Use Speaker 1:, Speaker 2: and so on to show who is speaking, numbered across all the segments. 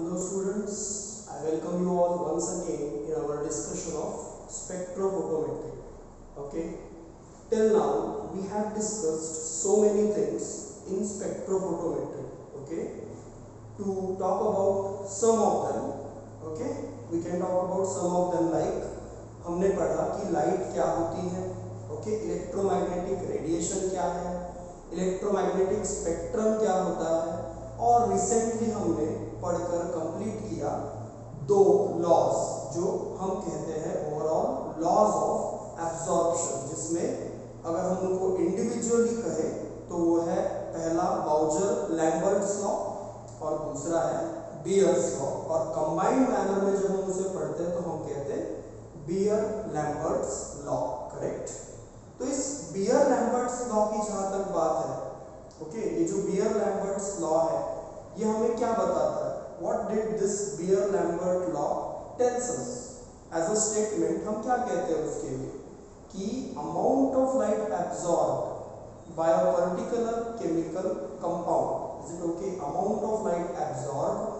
Speaker 1: Hello students, I welcome you all once again in our discussion of spectrophotometry. Okay, till now we have discussed so many things in spectrophotometry. Okay, to talk about some of them. Okay, we can talk about some of them like हमने पढ़ा कि light क्या होती है okay electromagnetic radiation क्या है electromagnetic spectrum क्या होता है और रिसेंटली हमने पढ़कर कंप्लीट किया, दो लॉज जो हम कहते हैं ओवरऑल लॉज ऑफ़ एब्जॉर्प्शन जिसमें अगर हम उनको इंडिविजुअली कहें तो वो है पहला बाउजर लैम्बर्ट्स लॉ और दूसरा है बियर्स लॉ और कंबाइंड मैनर में जब हम उसे पढ़ते हैं तो हम कहते हैं बियर लैम्बर्ट्स लॉ करेक्ट तो इस बियर लैम्बर्ट्स लॉ की जहाँ तक बात है ओके ये जो बियर लैम्बर्ट्स लॉ है, ये हमें क्या बताता है? what did this Beer Lambert law tells us as a statement हम क्या कहते हैं उसके लिए कि amount of light absorb by a particular chemical compound is it okay amount of light absorb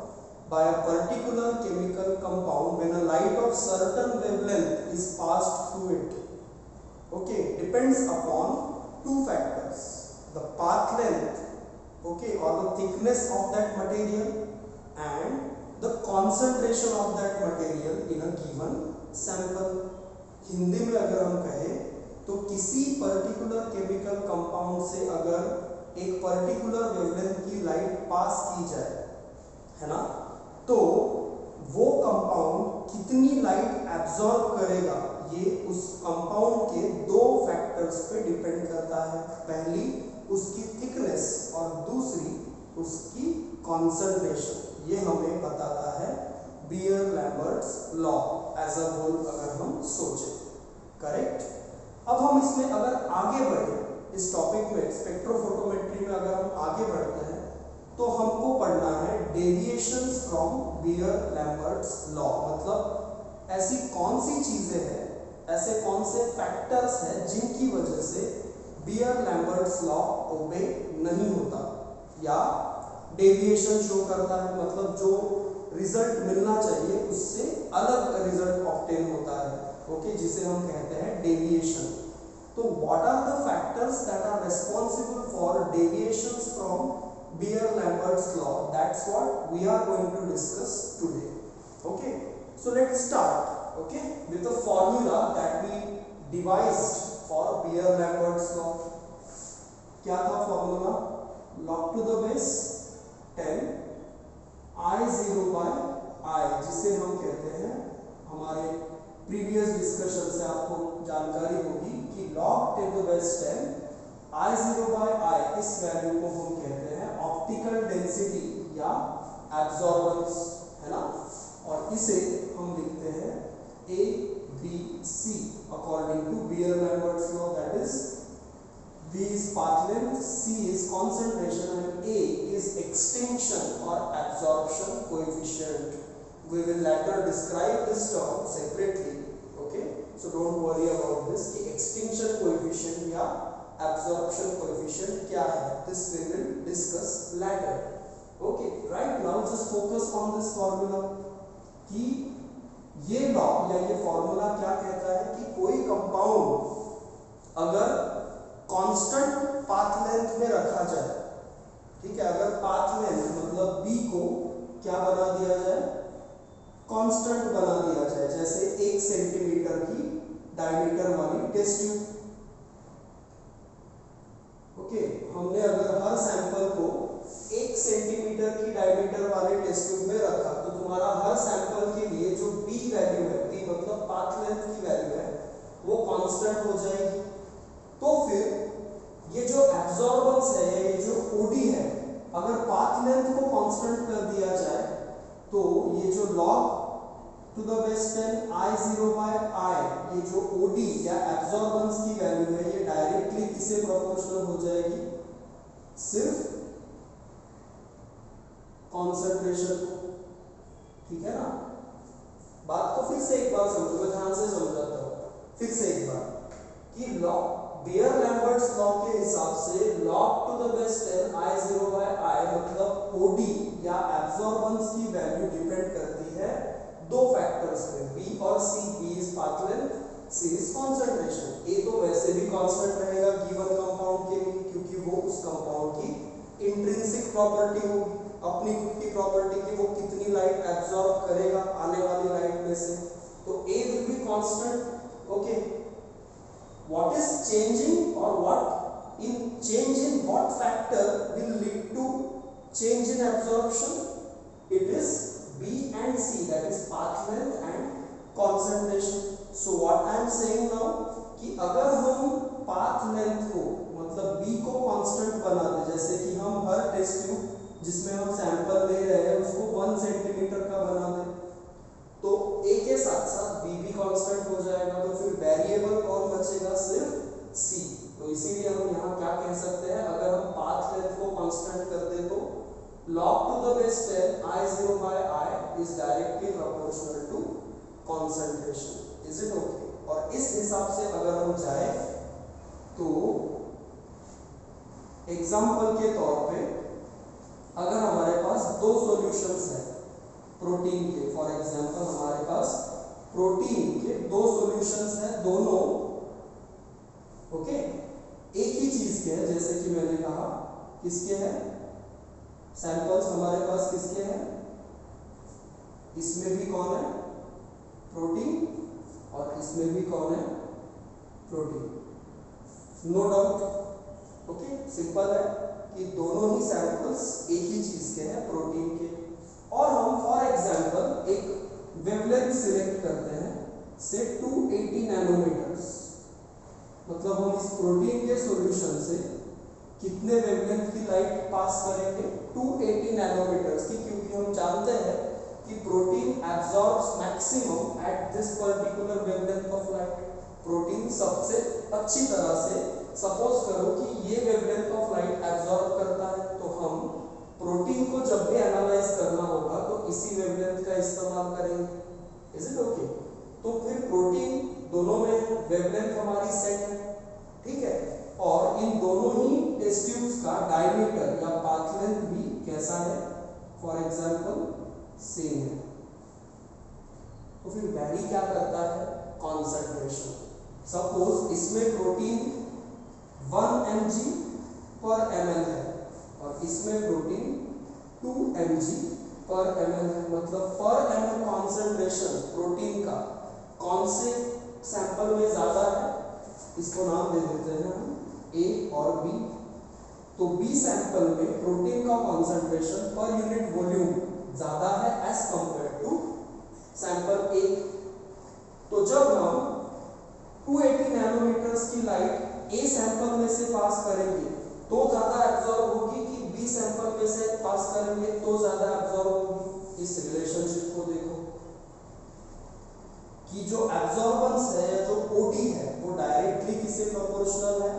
Speaker 1: by a particular chemical compound when a light of certain wavelength is passed through it okay depends upon two factors the path length okay or the thickness of that material And the concentration of that material in a given sample Hindi में अगर हम कहें तो किसी particular chemical compound से अगर एक particular wavelength की लाइट पास की जाए, है ना? तो वो कंपाउंड कितनी लाइट एब्जॉर्ब करेगा, ये उस कंपाउंड के दो फैक्टर्स पे डिपेंड करता है। पहली, उसकी थिकनेस और दूसरी, उसकी कॉन्सेंट्रेशन ये हमें बताता है Beer Lambert's law as a whole अगर हम सोचें। करेक्ट अब हम इसमें अगर आगे बढ़े, इस टॉपिक में स्पेक्ट्रोफोटोमेट्री में अगर हम आगे बढ़ते हैं तो हमको पढ़ना है deviations from Beer Lambert's law मतलब ऐसी कौन सी चीज़ें हैं, ऐसे कौन से फैक्टर्स हैं जिनकी वजह से बियर लैम्बर्ट्स लॉ ओबे नहीं होता, या डेविएशन शो करता है मतलब जो रिज़ल्ट मिलना चाहिए, उससे अलग रिज़ल्ट ऑप्टेन होता है ओके जिसे हम कहते हैं डेविएशन तो what are the factors that are responsible for deviation from Beer Lambert's law that's what we are going to discuss today okay so let start okay with the formula that we devised for Beer Lambert's law क्या था formula law to the base 10 I zero by I, जिसे हम कहते हैं, हमारे previous discussion से आपको जानकारी होगी कि log to the base 10 I zero by I, इस वैल्यू को हम कहते हैं ऑप्टिकल डेंसिटी या एब्जॉर्बेंस है ना? और इसे हम लिखते हैं A B C according to Beer Lambert's law that is Is path length, C is concentration and A is extinction or absorption coefficient. We will later describe this term separately. Okay, so don't worry about this. कि extinction coefficient या absorption coefficient क्या है this we will discuss later okay right now just focus on this formula कि ये law या ये formula क्या कहता है कि कोई कंपाउंड अगर कांस्टेंट पाथ लेंथ में रखा जाए। ठीक है, अगर पाथ लेंथ मतलब बी को क्या बना दिया जाए? कांस्टेंट बना दिया जाए, जैसे एक सेंटीमीटर की डायमीटर वाली टेस्ट ट्यूब ओके हमने अगर हर सैंपल को एक सेंटीमीटर की डायमीटर वाले टेस्ट ट्यूब में रखा तो तुम्हारा हर सैंपल के लिए जो बी वैल्यू है बी मतलब पाथ लेंथ की वैल्यू है वो कांस्टेंट हो जाएगी तो फिर ये जो एब्जॉर्बेंस है ये जो ओडी है अगर पाथ लेंथ को कांस्टेंट कर दिया जाए तो जो log to the base 10 i 0 by i, ये जो OD या एब्जॉर्बेंस की वैल्यू है, ये डायरेक्टली किसे प्रोपोर्शनल हो जाएगी? सिर्फ़ कंसंट्रेशन को। ठीक है ना? बात को फिर से एक बार समझो, मैं ध्यान से समझाता हूँ। फिर से एक बार कि लॉ बियर लैम्बर्ट्स लॉ के हिसाब से log to the base ten I zero by I मतलब ओडी या एब्जॉर्बेंस की वैल्यू डिपेंड करती है दो फैक्टर्स पे बी और C B is path length C is concentration A तो वैसे भी कांस्टेंट रहेगा गिवन कंपाउंड के लिए क्योंकि वो उस कंपाउंड की इंट्रिंसिक प्रॉपर्टी होगी। अपनी खुद की प्रॉपर्टी की वो कितनी लाइट एब्जॉर्ब करेगा आने वाली लाइट में से। तो A will be constant okay what is changing or what in change in what factor will lead to change in absorption it is b and c that is path length and concentration so what i am saying now कि अगर हम path length को मतलब b constant बना दे जैसे कि हम हर test tube जिसमें हम सैंपल ले रहे हैं उसको वन सेंटीमीटर का बना दें तो ए के साथ साथ बी भी कांस्टेंट हो जाएगा तो फिर वेरिएबल कौन बचेगा? सिर्फ़ सी तो इसीलिए हम यहाँ क्या कह सकते हैं, अगर हम पाथ लेंथ को कांस्टेंट कर दे तो log to the base 10 i0 by i is directly proportional to concentration. Is it okay? और इस हिसाब से अगर हम जाए तो एग्ज़ाम्पल के तौर पे अगर हमारे पास दो सॉल्यूशंस हैं प्रोटीन के फॉर एग्जांपल हमारे पास प्रोटीन के दो सॉल्यूशंस हैं दोनों। ओके एक ही चीज़ के हैं, जैसे कि मैंने कहा, किसके हैं? सैंपल्स हमारे पास किसके हैं? इसमें भी कौन है? प्रोटीन और इसमें भी कौन है? Protein no doubt okay simple है कि दोनों ही सैंपल्स एक ही चीज़ के हैं प्रोटीन के। और हम फॉर एग्जांपल एक वेवलेंथ सिलेक्ट करते हैं से 280 नैनोमीटर्स मतलब हम इस प्रोटीन के सॉल्यूशन से कितने वेवलेंथ की लाइट पास करेंगे? 280 नैनोमीटर्स की, क्योंकि हम जानते हैं कि protein absorbs maximum at this particular wavelength of light protein सबसे अच्छी तरह से सपोज़ करो कि ये वेवलेंथ ऑफ़ लाइट एब्जॉर्ब करता है। प्रोटीन को जब भी एनालाइज करना होगा तो इसी वेवलेंथ का इस्तेमाल करेंगे। इज़ इट ओके तो फिर प्रोटीन दोनों में वेवलेंथ हमारी सेट है, ठीक है? और इन दोनों ही टेस्ट ट्यूब्स का डायमीटर या पाथ लेंथ भी कैसा है? फॉर एग्जांपल सेम है। तो फिर वैरी क्या करता है? कॉन्सेंट्रेशन सपोज़ इसमें प्रोटीन 1 mg पर ml है। और इसमें प्रोटीन 2 mg पर ml है। मतलब पर ml कॉन्सेंट्रेशन प्रोटीन का कौन से सैंपल में ज़्यादा है? इसको नाम दे देते हैं हम ए और बी तो बी सैंपल में प्रोटीन का कॉन्सेंट्रेशन पर यूनिट वॉल्यूम ज़्यादा है as compare to sample A तो जब हम 280 नैनोमीटर्स की लाइट ए सैंपल में से पास करेंगे तो ज़्यादा एब्जॉर्ब होगी बी सैंपल में से पास करेंगे तो ज़्यादा एब्जॉर्ब होगी। इस रिलेशनशिप को देखो। कि जो एब्जॉर्बेंस है या जो ओडी है, वो डायरेक्टली किससे प्रोपोर्शनल है?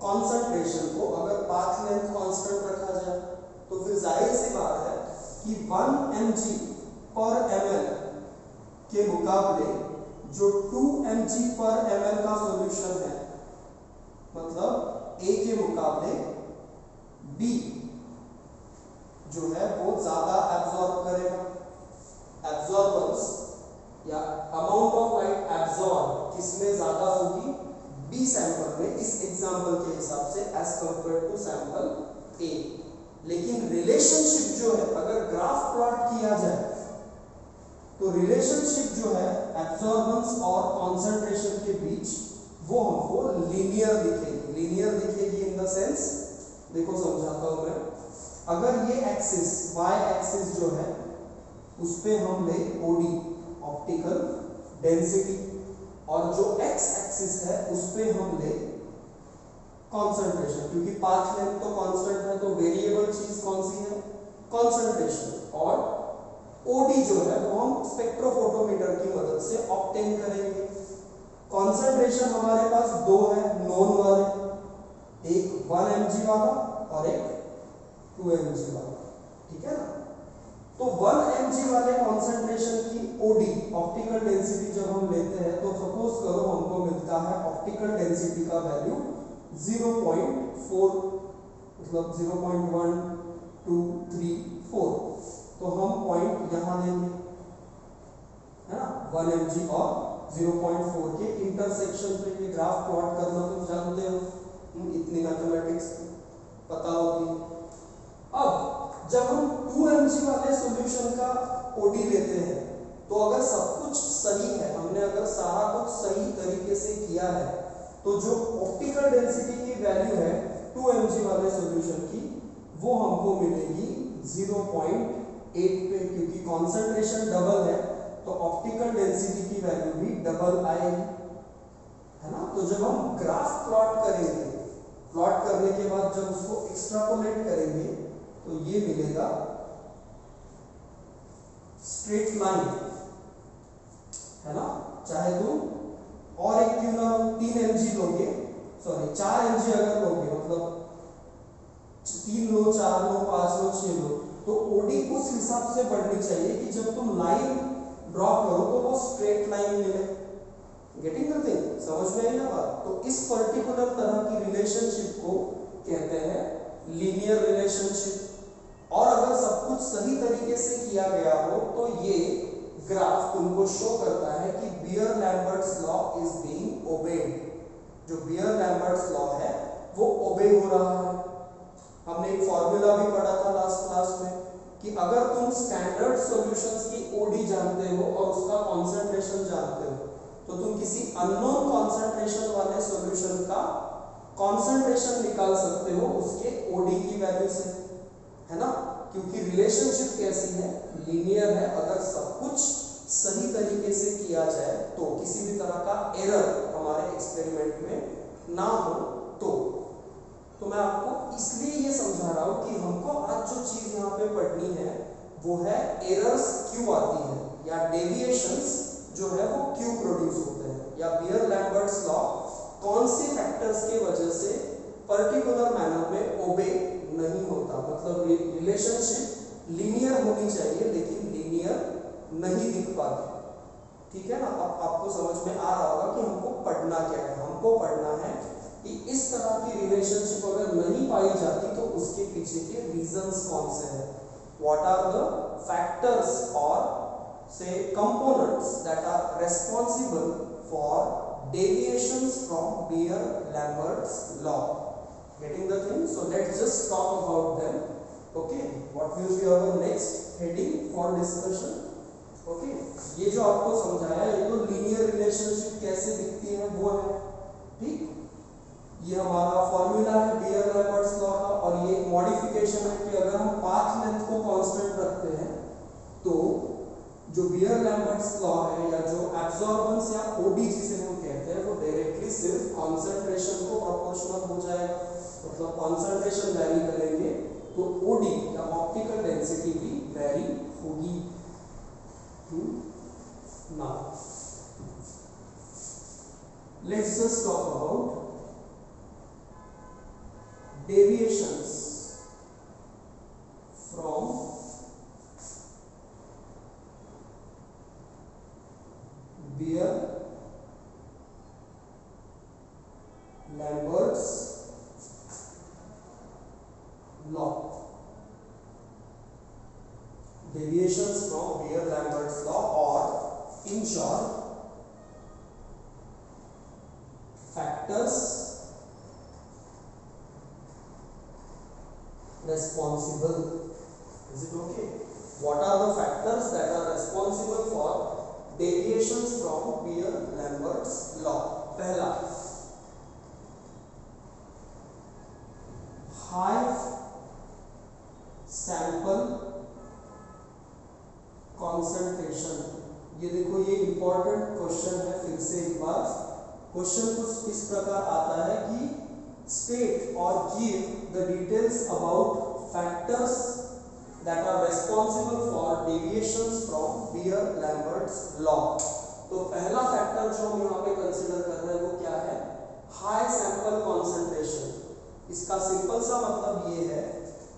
Speaker 1: कॉन्सेंट्रेशन को अगर पाथ लेंथ कांस्टेंट रखा जाए तो फिर ज़ाहिर सी बात है कि 1 mg पर ml के मुकाबले जो 2 mg पर ml का सॉल्यूशन है मतलब A के मुकाबले B जो है वो ज़्यादा एब्जॉर्ब करेगा एब्जॉर्बेंस या अमाउंट ऑफ़ लाइट एब्जॉर्ब किसमें ज़्यादा होगी? बी सैंपल में, इस एग्जांपल के हिसाब से as compare to sample A लेकिन रिलेशनशिप जो है, अगर ग्राफ प्लॉट किया जाए तो रिलेशनशिप जो है एब्जॉर्बेंस और कंसंट्रेशन के बीच, वो हमको लीनियर दिखेगी। लीनियर दिखेगी इन द सेंस देखो समझाता हूँ मैं। अगर ये एक्सिस y एक्सिस जो है, उस पे हम ले ओडी ऑप्टिकल डेंसिटी और जो x एक्सिस है, उस पे हम ले कंसंट्रेशन क्योंकि पाथ लेंथ तो कांस्टेंट है तो वेरिएबल चीज़ कौन सी है? कंसंट्रेशन और ओडी जो है, वो हम स्पेक्ट्रोफोटोमीटर की मदद से ऑब्टेन करेंगे। कंसंट्रेशन हमारे पास दो है नोन वाले, एक 1 mg वाला और एक 2 mg वाला। ठीक है ना? तो 1 mg वाले कंसंट्रेशन की ओडी ऑप्टिकल डेंसिटी जब हम लेते हैं तो सपोज़ करो हमको मिलता है ऑप्टिकल डेंसिटी का वैल्यू 0.4 मतलब zero point one two three four तो हम पॉइंट यहाँ लेंगे है ना? वन एम जी और ज़ीरो पॉइंट फोर के इंटरसेक्शन पे ये ग्राफ प्लॉट करना तो जानते हो। हम्म, इतनी मैथमेटिक्स पता होगी। अब, जब हम टू एम जी वाले सॉल्यूशन का ओडी लेते हैं तो अगर सब कुछ सही है, हमने अगर सारा कुछ सही तरीके से किया है तो जो ऑप्टिकल डेंसिटी की वैल्यू है टू एम वाले सॉल्यूशन की, वो हमको मिलेगी 0.8 पे, क्योंकि कॉन्सेंट्रेशन डबल है तो ऑप्टिकल डेंसिटी की वैल्यू भी डबल आएगी। है ना? तो जब हम ग्राफ प्लॉट करेंगे प्लॉट करने के बाद जब उसको एक्स्ट्रापोलेट करेंगे तो ये मिलेगा स्ट्रेट लाइन है ना? चाहे तुम और एक क्यों ना तीन एम लोगे सॉरी चार एम अगर लोगे मतलब तीन लो चार लो पाँच लो छह लो तो ओडी उस हिसाब से बढ़नी चाहिए कि जब तुम लाइन ड्रॉ करो तो वो स्ट्रेट लाइन मिले। गेटिंग द थिंग समझ में आई ना बात? तो इस पर्टिकुलर तरह की रिलेशनशिप को कहते हैं लीनियर रिलेशनशिप और अगर सब कुछ सही तरीके से किया गया हो तो ये ग्राफ तुमको शो करता है कि Beer Lambert's law is being obeyed जो बियर लैम्बर्ट्स लॉ है, वो ओबे हो रहा है। हमने एक फॉर्मूला भी पढ़ा था लास्ट क्लास में कि अगर तुम स्टैंडर्ड सॉल्यूशंस की ओडी जानते हो और उसका कंसंट्रेशन जानते हो तो तुम किसी अननोन कंसंट्रेशन वाले सॉल्यूशन का कंसंट्रेशन निकाल सकते हो उसके ओडी की वैल्यू से। है ना? क्योंकि रिलेशनशिप कैसी है? लीनियर है। अगर सब कुछ सही तरीके से किया जाए तो किसी भी तरह का एरर हमारे एक्सपेरिमेंट में ना हो तो। तो मैं आपको इसलिए ये समझा रहा हूँ कि हमको आज जो चीज़ यहाँ पे पढ़नी है, वो है एरर्स क्यों आती है? या डेविएशंस जो है, वो क्यों प्रोड्यूस होते हैं? या बियर लैम्बर्ट्स लॉ कौन से फैक्टर्स के वजह से पर्टिकुलर मैनर में ओबे नहीं होता। मतलब रिलेशनशिप लीनियर होनी चाहिए, लेकिन लीनियर नहीं दिख पाती। ठीक है ना? अब आपको समझ में आ रहा होगा कि हमको पढ़ना क्या है। हमको पढ़ना है कि इस तरह की रिलेशनशिप अगर नहीं पाई जाती तो उसके पीछे के रीजंस कौन से हैं? व्हाट आर द फैक्टर्स और say, components that are responsible for deviations from Beer-Lambert's law. Getting the thing? So let's just talk about them. Okay, what will be our next heading for discussion? Okay, ये जो आपको समझाया ये तो linear relationship कैसे दिखती है वो है ठीक ये हमारा फॉर्मूला है बियर लैम्बर्ट्स लॉ का और ये एक मॉडिफिकेशन है कि अगर हम पाथ लेंथ को कांस्टेंट रखते हैं तो जो बियर लैम्बर्ट्स लॉ है या जो एब्जॉर्बेंस या ओडी जिसे हम कहते हैं वो डायरेक्टली सिर्फ़ कंसंट्रेशन को प्रोपोर्शनल हो जाएगा मतलब कॉन्सेंट्रेशन वैरी करेंगे तो ओडी या ऑप्टिकल डेंसिटी भी वैरी होगी। ना let's just talk about deviations. Responsible.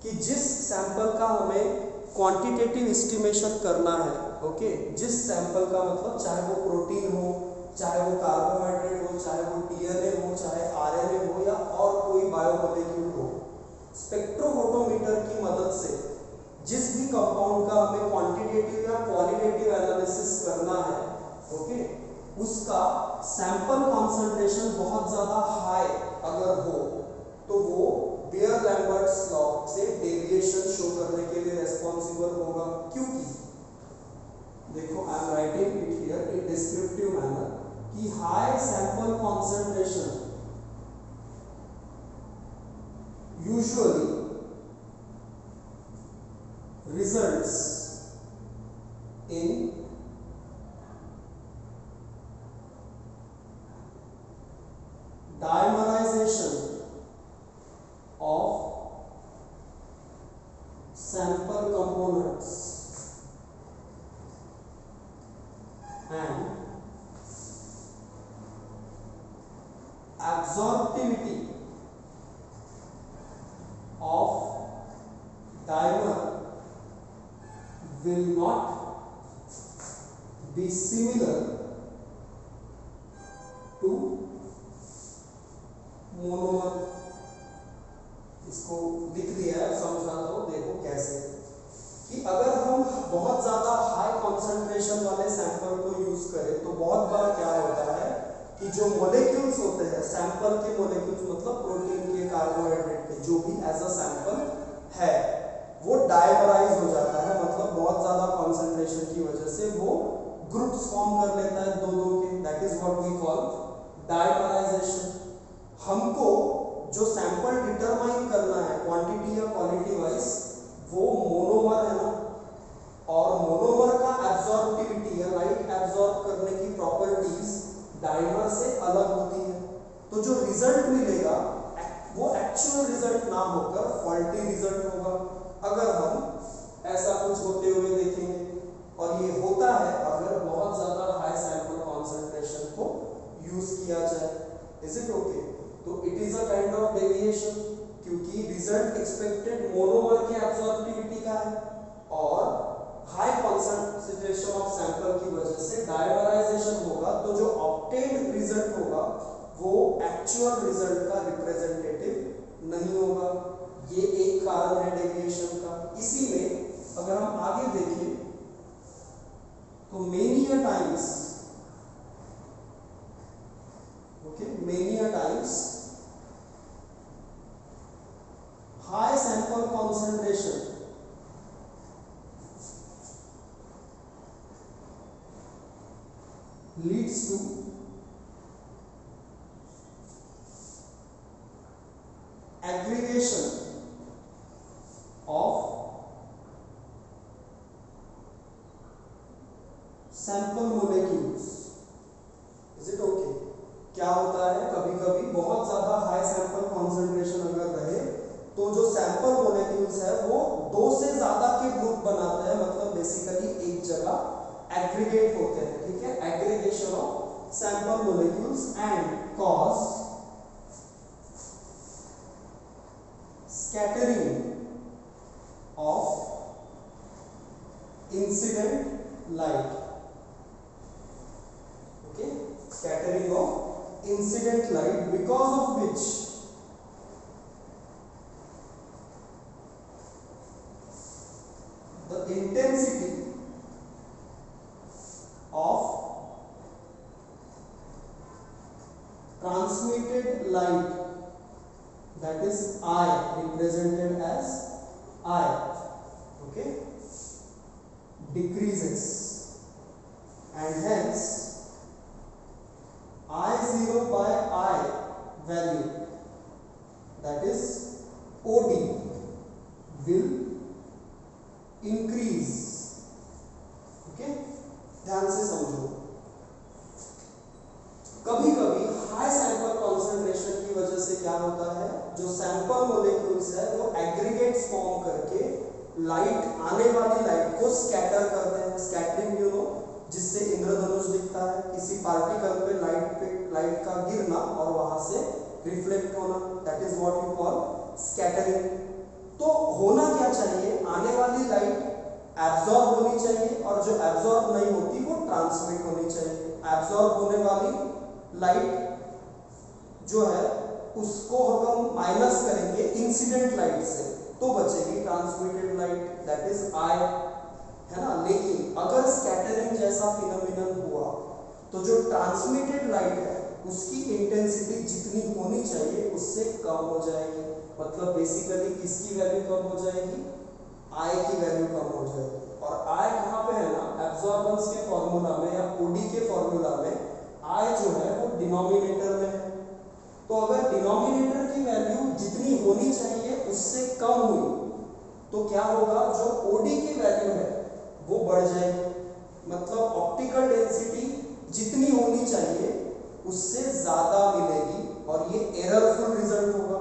Speaker 1: कि जिस सैंपल का हमें क्वांटिटेटिव एस्टिमेशन करना है ओके जिस सैंपल का मतलब चाहे वो प्रोटीन हो, चाहे वो कार्बोहाइड्रेट हो, चाहे वो डीएनए हो, चाहे आरएनए हो या और कोई बायोमोलिक्यूल हो स्पेक्ट्रोफोटोमीटर की मदद से जिस भी कंपाउंड का हमें क्वांटिटेटिव या क्वालिटेटिव एनालिसिस करना है ओके उसका सैंपल कॉन्सेंट्रेशन बहुत ज़्यादा हाई अगर हो तो वो बियर लैम्बर्ट्स लॉ से डेविएशन शो करने के लिए रेस्पॉन्सिबल होगा क्योंकि देखो I am writing it here in descriptive manner कि high sample concentration usually results in dimerization. Of sample components and absorptivity of dimer will not be similar to monomer इसको लिख दिया है, समझा दो देखो कैसे। कि अगर हम बहुत ज़्यादा हाई कंसंट्रेशन वाले सैंपल को यूज़ करें तो बहुत बार क्या होता है कि जो मोलेक्यूल्स होते हैं सैंपल के मोलेक्यूल्स मतलब प्रोटीन के कार्बोहाइड्रेट के, जो भी एज अ सैंपल है, वो डायमराइज हो जाता है मतलब बहुत ज़्यादा कंसंट्रेशन की वजह से वो ग्रुप्स फॉर्म कर लेता है दो दो के। That is what we call dimerization हमको जो सैंपल डिटरमाइन करना है क्वांटिटी या क्वालिटी वाइज वो मोनोमर है ना? और मोनोमर का एब्जॉर्बिविटी या लाइट एब्जॉर्ब करने की प्रॉपर्टीज़ डाइमर से अलग होती है। तो जो रिज़ल्ट मिलेगा, वो एक्चुअल रिज़ल्ट ना होकर फॉल्टी रिज़ल्ट होगा। अगर हम ऐसा कुछ होते हुए देखेंगे, और ये होता है, अगर बहुत ज़्यादा हाई सैंपल कॉन्सेंट्रेशन को यूज़ किया जाए इज़ इट ओके तो it is a kind of deviation क्योंकि रिज़ल्ट एक्सपेक्टेड मोनोमर की एब्जॉर्बिविटी का है और हाई कॉन्सेंट्रेशन ऑफ़ सैंपल की वजह से डायमराइजेशन होगा तो जो ऑब्टेन्ड रिज़ल्ट होगा, वो एक्चुअल रिज़ल्ट का रिप्रेजेंटेटिव नहीं होगा। ये एक कारण है डेविएशन का। इसी में अगर हम आगे देखें तो many a times okay many times high sample concentration leads to the intensity transmitted light है, उसकी इंटेंसिटी जितनी होनी चाहिए, उससे कम हो जाएगी। मतलब बेसिकली किसकी वैल्यू कम हो जाएगी? आई की वैल्यू कम हो जाएगी। और आई कहाँ पे है ना? एब्जॉर्बेंस के फॉर्मूला में या ओडी के फॉर्मूला में आई जो है, वो डिनोमिनेटर में है। तो अगर डिनोमिनेटर की वैल्यू जितनी होनी चाहिए, उससे कम हुई तो क्या होगा? जो ओडी की वैल्यू है, वो बढ़ जाएगी। मतलब ऑप्टिकल डेंसिटी जितनी होनी चाहिए, उससे ज़्यादा मिलेगी। और ये एररफुल रिज़ल्ट होगा,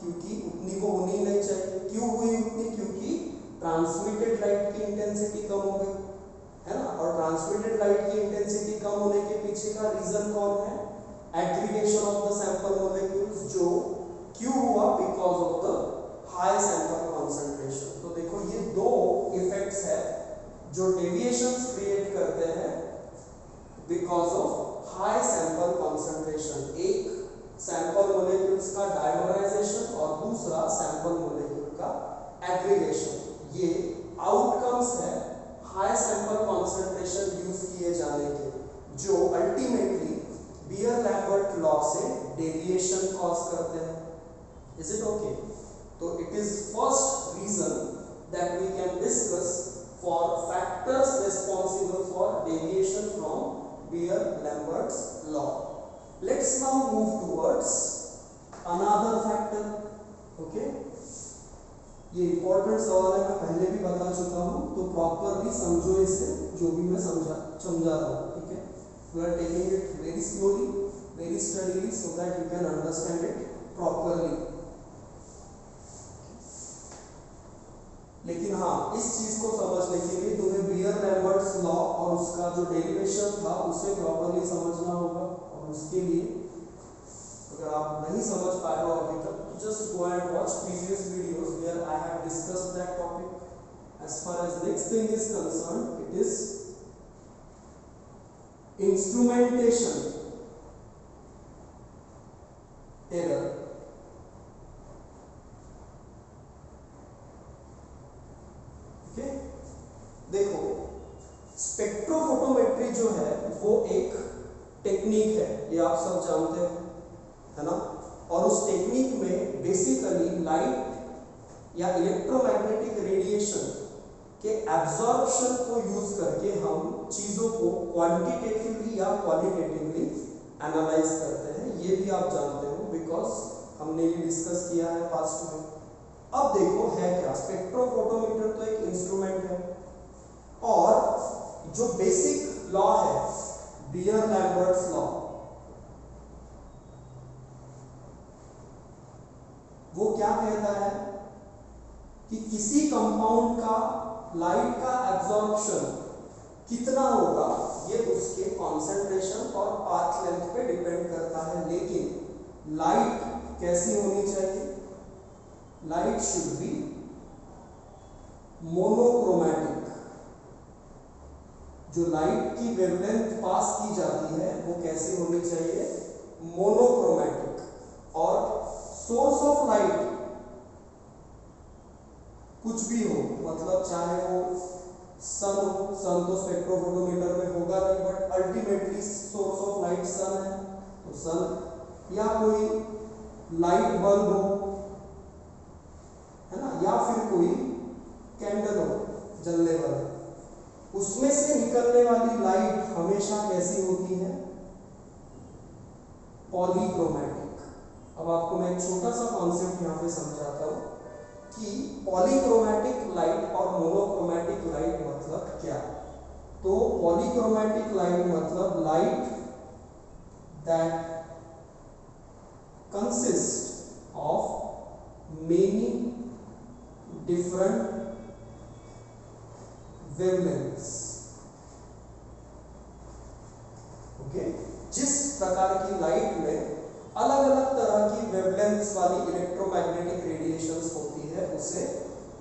Speaker 1: क्योंकि उतनी को होनी नहीं चाहिए। क्यों हुई उतनी? क्योंकि ट्रांसमिटेड लाइट की इंटेंसिटी कम हो गई, है ना? और ट्रांसमिटेड लाइट की इंटेंसिटी कम होने के पीछे का रीजन कौन है? Aggregation of the sample molecules जो क्यों हुआ? Because of the high sample concentration तो देखो, ये दो इफेक्ट्स है, जो डेविएशंस क्रिएट करते हैं because of high sample concentration एक सैंपल मोलिक्यूल्स का डायमराइजेशन और दूसरा सैंपल मोलिक्यूल का एग्रीगेशन ये आउटकम्स है हाई सैंपल कॉन्सेंट्रेशन यूज़ किए जाने के, जो अल्टीमेटली बियर लैम्बर्ट लॉ से डेविएशन कॉज करते हैं। इज़ इट ओके तो it is first reason that we can discuss for factors responsible for deviation from Beer-Lambert's law. Let's now move towards another factor. Okay? ये important सवाल है, मैं पहले भी बता चुका हूँ तो प्रॉपरली समझो इसे, जो भी मैं समझा समझा रहा हूँ, ठीक है we are taking it very slowly very steadily so that you can understand it properly लेकिन हाँ इस चीज़ को समझने के लिए तुम्हें बियर लैम्बर्ट्स लॉ और उसका जो डेरिवेशन था, उसे प्रॉपरली समझना होगा। और उसके लिए, अगर आप नहीं समझ पाए हो अभी तक just go and watch previous videos where I have discussed that topic as far as next thing is concerned, it is instrumentation error ओके देखो स्पेक्ट्रोफोटोमेट्री जो है, वो एक टेक्निक है, ये आप सब जानते हो, है ना? और उस टेक्निक में बेसिकली लाइट या इलेक्ट्रोमैग्नेटिक रेडिएशन के एब्जॉर्प्शन को यूज़ करके हम चीज़ों को क्वांटिटेटिवली या क्वालिटेटिवली एनालाइज करते हैं। ये भी आप जानते हो बिकॉज़ हमने ये डिस्कस किया है पास्ट में। अब देखो, है क्या? स्पेक्ट्रोफोटोमीटर तो एक इंस्ट्रूमेंट है। और जो बेसिक लॉ है बियर लैम्बर्ट्स लॉ वो क्या कहता है? कि किसी कंपाउंड का लाइट का एब्जॉर्प्शन कितना होगा, ये उसके कॉन्सेंट्रेशन और पाथ लेंथ पे डिपेंड करता है। लेकिन लाइट कैसी होनी चाहिए? Light should be monochromatic. जो लाइट की वेवलेंथ पास की जाती है, वो कैसी होनी चाहिए? मोनोक्रोमैटिक और सोर्स ऑफ़ लाइट कुछ भी हो मतलब चाहे वो सन हो सन तो स्पेक्ट्रोफोटोमीटर में होगा नहीं but ultimately source of light sun है। तो सन या कोई लाइट बल्ब हो, है ना? या फिर कोई कैंडल हो, जलने वाली। उसमें से निकलने वाली लाइट हमेशा कैसी होती है? पॉलीक्रोमैटिक अब आपको मैं एक छोटा सा कॉन्सेप्ट यहाँ पे समझाता हूँ कि पॉलीक्रोमैटिक लाइट और मोनोक्रोमैटिक लाइट मतलब क्या? तो पॉलीक्रोमैटिक लाइट मतलब light that consist of many different wavelengths okay जिस प्रकार की लाइट में अलग अलग तरह की वेवलेंथ्स वाली इलेक्ट्रोमैग्नेटिक रेडिएशंस होती है, उसे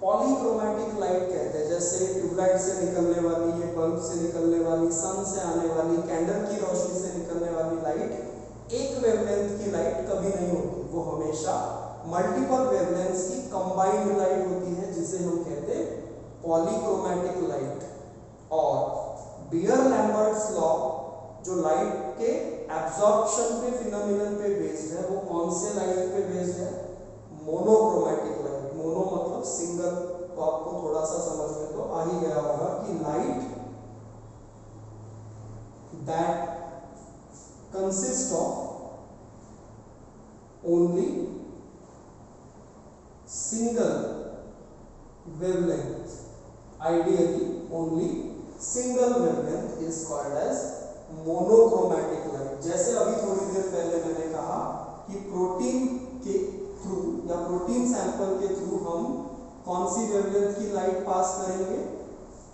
Speaker 1: पॉलीक्रोमैटिक लाइट कहते हैं। जैसे ट्यूबलाइट से निकलने वाली ये बल्ब से निकलने वाली सन से आने वाली कैंडल की रोशनी से निकलने वाली लाइट एक वेवलेंथ की लाइट कभी नहीं होती। वो हमेशा मल्टीपल वेवलेंथ्स की कंबाइंड लाइट होती है, जिसे हम कहते हैं पॉलीक्रोमैटिक लाइट और बियर लैम्बर्ट्स लॉ जो लाइट के एब्जॉर्प्शन पे फिनोमिनन पे बेस्ड है, वो कौन से लाइट पे बेस्ड है? मोनोक्रोमैटिक लाइट मोनो मतलब सिंगल तो आपको थोड़ा सा समझ में तो आ ही गया होगा कि light that consist of only single wavelength. Ideally, only single wavelength is called as monochromatic light जैसे अभी थोड़ी देर पहले मैंने कहा कि प्रोटीन के थ्रू या प्रोटीन सैंपल के थ्रू हम कौन सी वेवलेंथ की लाइट पास करेंगे?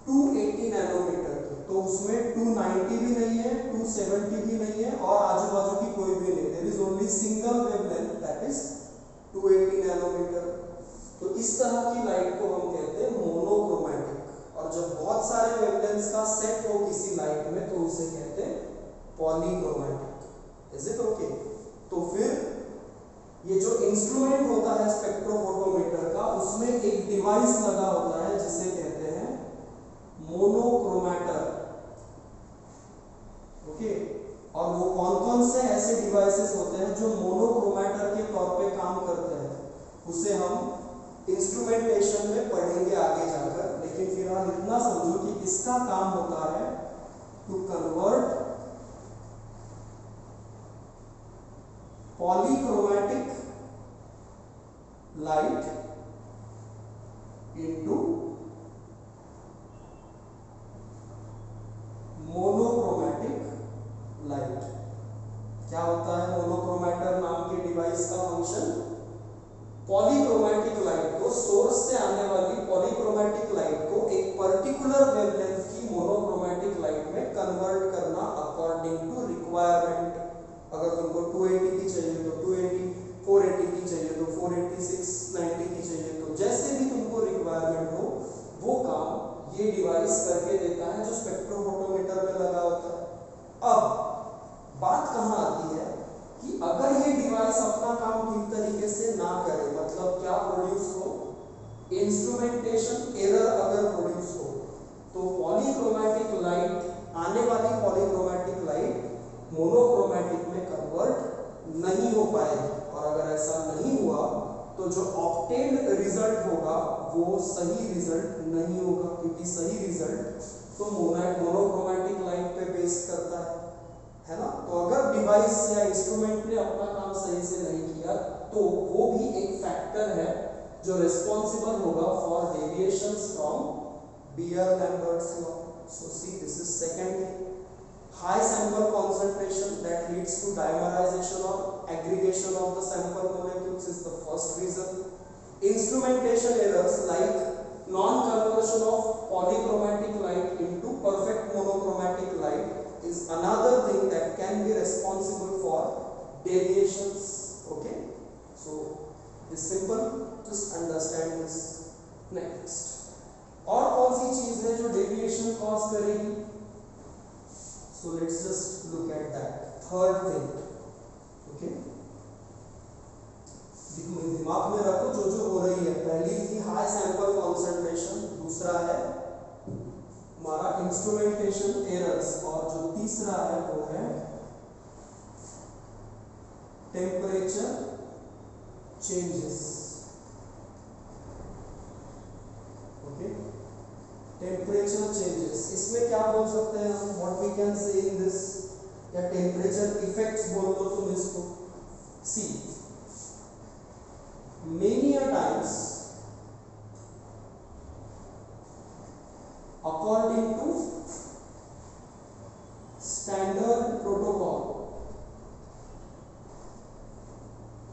Speaker 1: 280 नैनोमीटर की। तो उसमें 290 भी नहीं है 270 भी नहीं है और आजू बाजू की कोई भी नहीं। There is only single wavelength that is 280 nanometer तो इस तरह की लाइट को हम कहते हैं मोनोक्रोमैटिक और जब बहुत सारे वेवलेंथ्स का सेट हो किसी लाइट में तो उसे कहते हैं पॉलीक्रोमैटिक इज़ इट ओके तो फिर ये जो इंस्ट्रूमेंट होता है स्पेक्ट्रोफोटोमीटर का, उसमें एक डिवाइस लगा होता है जिसे कहते हैं मोनोक्रोमैटर ओके और वो कौन कौन से ऐसे डिवाइसेस होते हैं जो मोनोक्रोमैटर के तौर पे काम करते हैं? उसे हम इंस्ट्रूमेंटेशन में पढ़ेंगे आगे जाकर, लेकिन फ़िलहाल इतना समझो कि इसका काम होता है to convert polychromatic light into monochromatic light क्या होता है मोनोक्रोमैटर नाम के डिवाइस का फ़ंक्शन पॉलीक्रोमैटिक सोर्स से आने वाली पॉलीक्रोमैटिक लाइट को एक पर्टिकुलर वेवलेंथ की मोनोक्रोमैटिक लाइट में कन्वर्ट करना अकॉर्डिंग टू रिक्वायरमेंट अगर तुमको 280 की चाहिए तो 280 480 की चाहिए तो 486 90 की चाहिए तो जैसे भी तुमको रिक्वायरमेंट हो वो काम ये डिवाइस करके देता है जो स्पेक्ट्रोफोटोमीटर में लगा होता है अब बात कहाँ आती है कि अगर ये डिवाइस अपना काम ठीक तरीके से ना करे मतलब क्या प्रोड्यूस हो इंस्ट्रूमेंटेशन एरर अगर प्रोड्यूस हो तो पॉलीक्रोमैटिक लाइट आने वाली पॉलीक्रोमैटिक लाइट मोनोक्रोमैटिक में कन्वर्ट नहीं हो पाएगी और अगर ऐसा नहीं हुआ तो जो ऑप्टेन्ड रिज़ल्ट होगा, वो सही रिज़ल्ट नहीं होगा, क्योंकि सही रिज़ल्ट तो मोनोक्रोमैटिक लाइट पे बेस्ड करता है। है ना? तो अगर डिवाइस या इंस्ट्रूमेंट ने अपना काम सही से नहीं किया तो वो भी एक फैक्टर है जो रिस्पॉन्सिबल होगा deviations from Beer-Lambert's law. So see this is second thing. High sample concentration that leads to dimerization or aggregation of the sample molecules is the first reason. Instrumentation errors like non-conversion of polychromatic light into perfect monochromatic light is another thing that can be responsible for deviations. Okay. So, it's simple, just understand this. Next. और कौन सी चीज़ है जो deviation cause करेगी? So let's just look at that third thing okay दिमाग में रखो, जो जो हो रही है। पहली थी हाई सैंपल कॉन्सेंट्रेशन दूसरा है हमारा इंस्ट्रूमेंटेशन एरर्स और जो तीसरा है वो है temperature changes okay temperature changes इसमें क्या बोल सकते हैं हम? What we can say in this या टेम्परेचर इफेक्ट्स बोल दो तुम इसको? See many a times according to standard protocol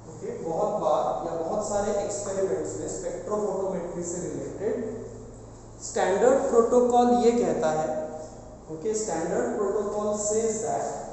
Speaker 1: okay बहुत बार या बहुत सारे एक्सपेरिमेंट्स में स्पेक्ट्रोफोटोमेट्री से रिलेटेड स्टैंडर्ड प्रोटोकॉल ये कहता है। Okay standard protocol says that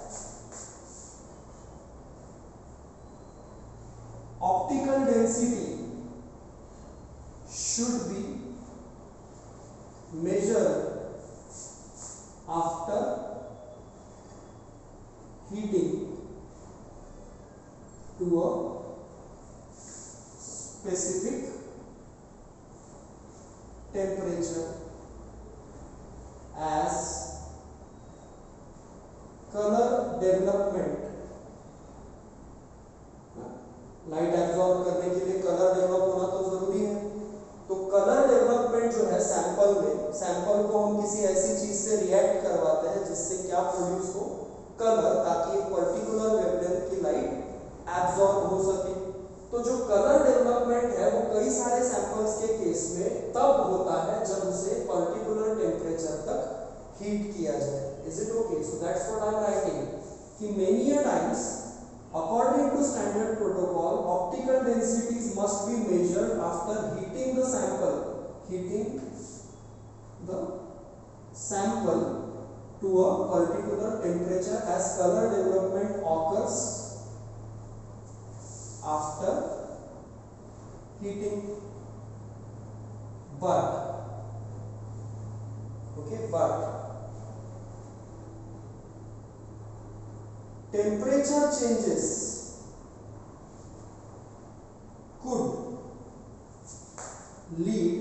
Speaker 1: as color development occurs after heating but okay but temperature changes could lead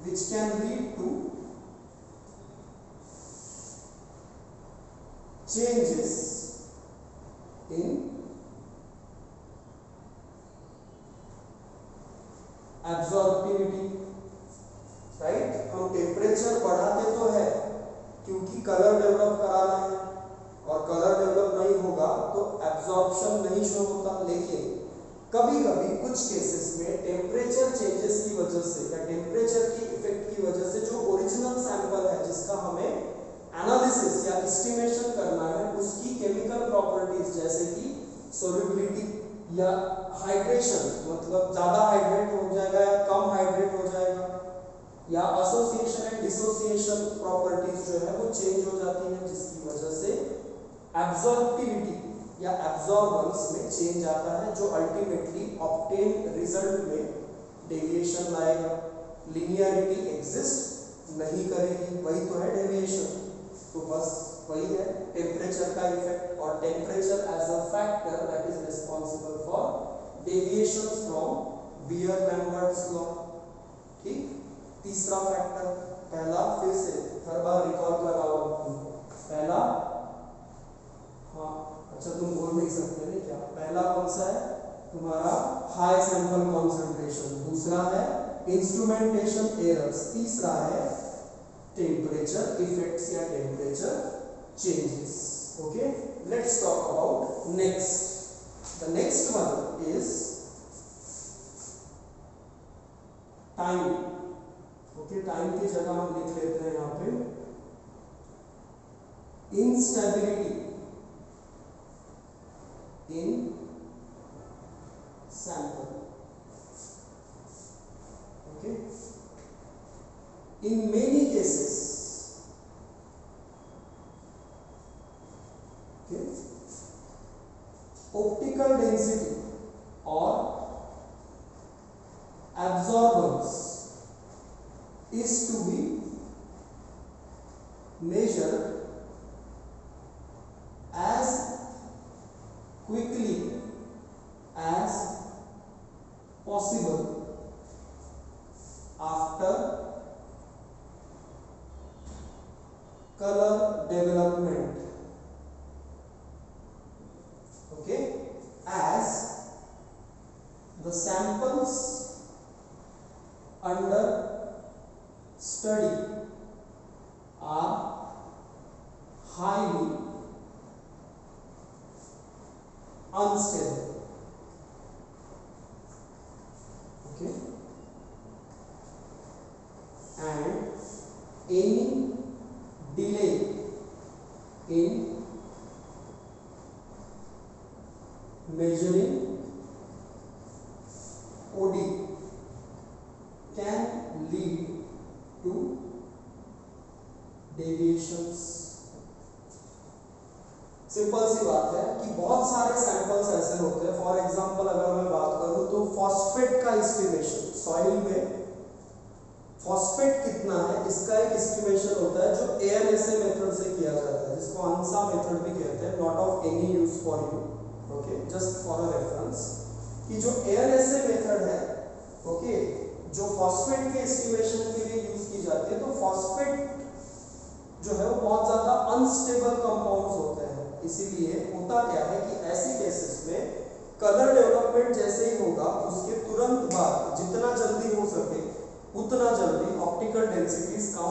Speaker 1: which can lead to changes in absorptivity right हम temperature बढ़ाते तो है क्योंकि colour develop कराना है और कलर डेवलप नहीं होगा तो एब्जॉर्प्शन नहीं शो होता लेकिन कभी कभी कुछ केसेस में टेम्परेचर चेंजेस की वजह से या टेम्परेचर की इफ़ेक्ट की वजह से जो ओरिजिनल सैंपल है जिसका हमें एनालिसिस या एस्टिमेशन करना है उसकी केमिकल प्रॉपर्टीज़ जैसे कि सोल्यूबिलिटी या हाइड्रेशन मतलब ज़्यादा हाइड्रेट हो जाएगा या कम हाइड्रेट हो जाएगा, या एसोसिएशन एंड डिसोसिएशन प्रॉपर्टीज़ जो है वो चेंज हो जाती है, जिसकी वजह से एब्जॉर्बिविटी या एब्जॉर्बेंस में चेंज आता है, जो अल्टीमेटली ऑब्टेन रिज़ल्ट में डेविएशन लाएगा। लिनियरिटी एग्जिस्ट नहीं करेगी, वही तो है डेविएशन तो बस वही है टेम्परेचर का इफ़ेक्ट और temperature as a factor that is responsible for deviation from Beer Lambert's law ठीक? तीसरा फैक्टर पहला, फिर से, हर बार रिकॉल कराओ। पहला हाँ अच्छा तुम बोल नहीं सकते नहीं क्या? पहला कौन सा है? तुम्हारा हाई सैंपल कॉन्सेंट्रेशन दूसरा है इंस्ट्रूमेंटेशन एरर्स तीसरा है टेम्परेचर इफेक्ट्स या temperature changes okay let's talk about next the next one is time okay time की जगह हम लिख लेते हैं यहाँ पे. Instability. In the samples under study are highly unstable.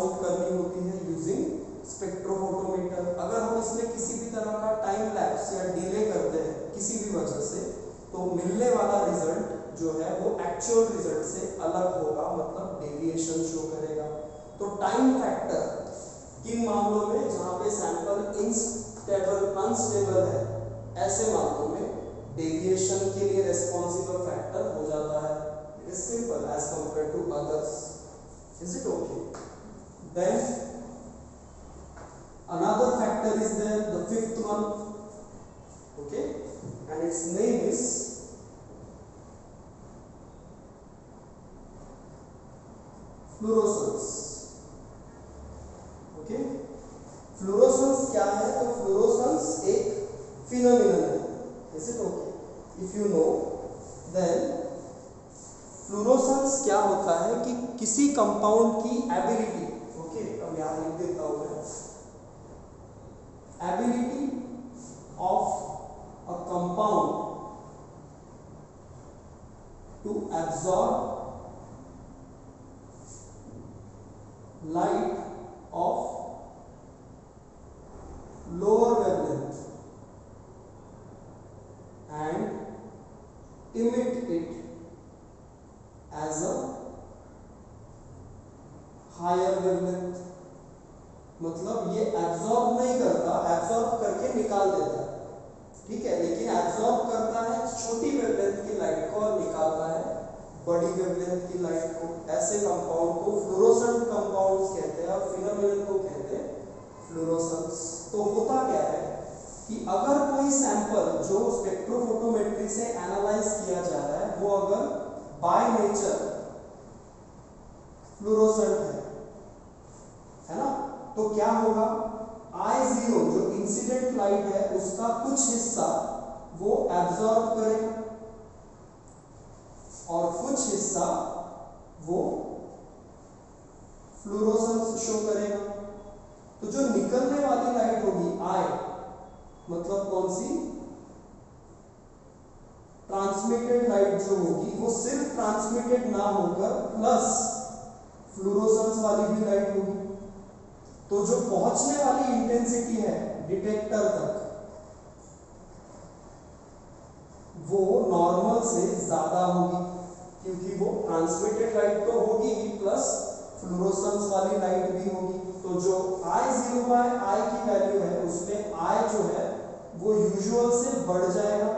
Speaker 1: Count करनी होती है यूजिंग स्पेक्ट्रोफोटोमीटर अगर हम इसमें किसी भी तरह का टाइम लैप्स या डिले करते हैं किसी भी वजह से तो मिलने वाला रिज़ल्ट जो है वो एक्चुअल रिज़ल्ट से अलग होगा मतलब डेविएशन शो करेगा। तो टाइम फैक्टर किन मामलों में जहाँ पे सैंपल इनस्टेबल अनस्टेबल है, ऐसे मामलों में डेविएशन के लिए रेस्पॉन्सिबल फैक्टर हो जाता है। It is simple as compare to others is it okay then another factor is there the fifth one. Okay? And its name is fluorescence okay fluorescence क्या है? तो फ्लोरोसेंस एक फिनोमिनन है. Is it okay if you know then fluorescence क्या होता है कि किसी कंपाउंड की ability ओके अब यहां लिख देता हूं मैं ability of a compound to absorb light of lower wavelength and emit it अगर बाय नेचर फ्लोरोसेंट है। है ना? तो क्या होगा? आई ज़ीरो जो इंसिडेंट लाइट है, उसका कुछ हिस्सा वो एब्जॉर्ब करेगा और कुछ हिस्सा वो फ्लोरोसेंस शो करेगा तो जो निकलने वाली लाइट होगी आई मतलब कौन सी ट्रांसमिटेड लाइट जो होगी वो सिर्फ़ ट्रांसमिटेड ना होकर प्लस फ्लोरोसेंस वाली भी लाइट होगी तो जो पहुँचने वाली इंटेंसिटी है डिटेक्टर तक वो नॉर्मल से ज़्यादा होगी क्योंकि वो ट्रांसमिटेड लाइट तो होगी ही प्लस फ्लोरोसेंस वाली लाइट भी होगी। तो जो आई ज़ीरो बाय आई की वैल्यू है, उसमें आई जो है, वो यूजुअल से बढ़ जाएगा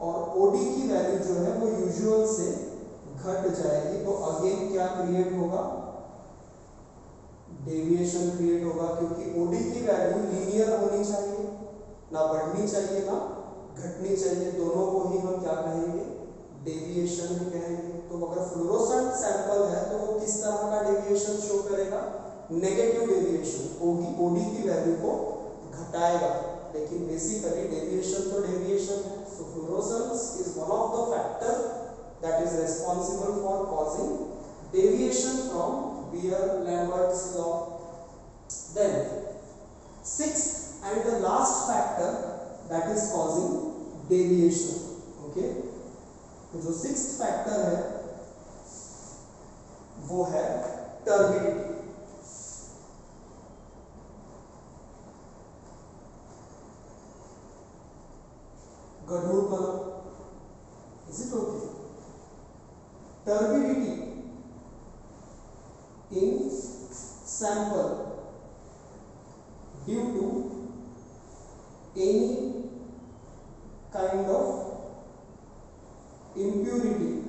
Speaker 1: और ओडी की वैल्यू जो है, वो यूजुअल से घट जाएगी। तो अगेन क्या क्रिएट होगा? डेविएशन क्रिएट होगा, क्योंकि ओडी की वैल्यू लीनियर होनी चाहिए। ना बढ़नी चाहिए, ना घटनी चाहिए। दोनों को ही हम क्या कहेंगे? डेविएशन भी कहेंगे तो अगर फ्लोरोसेंट सैंपल है तो वो किस तरह का डेविएशन शो करेगा नेगेटिव डेविएशन ओडी ओडी की वैल्यू को घटाएगा लेकिन बेसिकली डेविएशन तो डेविएशन है so fluorescence is one of the factor that is responsible for causing deviation from Beer-Lambert's law. Then, sixth and the last factor that is causing deviation. Okay? तो जो six factor है, वो है turbidity गढ़ूड़पना is it okay turbidity in sample due to any kind of impurity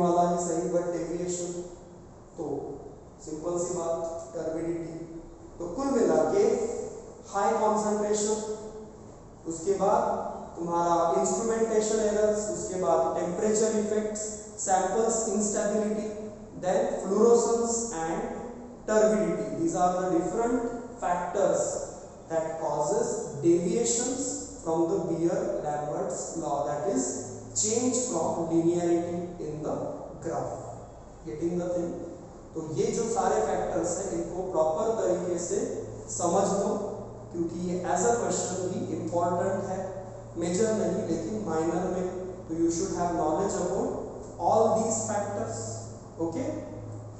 Speaker 1: वाला ही सही but deviation तो simple सी बात टर्बिडिटी तो कुल मिला के हाई कॉन्सेंट्रेशन उसके बाद तुम्हारा इंस्ट्रूमेंटेशन एरर्स उसके बाद temperature effects samples instability then fluorescence and turbidity. These are the different factors that causes deviations from the Beer-Lambert's law. That is change from linearity in the graph getting the thing तो ये जो सारे factors हैं, इनको proper तरीके से समझ लो, क्योंकि ये एज अ क्वेश्चन भी इंपॉर्टेंट है। मेजर नहीं, लेकिन माइनर में। तो you should have knowledge about all these factors okay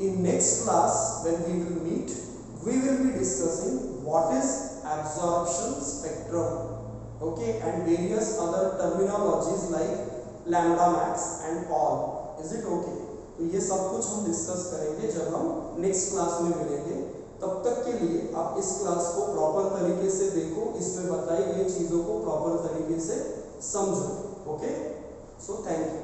Speaker 1: in next class when we will meet we will be discussing what is absorption spectrum okay and various other terminologies like lambda max and all is it okay तो ये सब कुछ हम discuss करेंगे जब हम next class में मिलेंगे। तब तक के लिए आप इस क्लास को प्रॉपर तरीके से देखो। इसमें बताई गई चीज़ों को प्रॉपर तरीके से समझो। Okay so thank you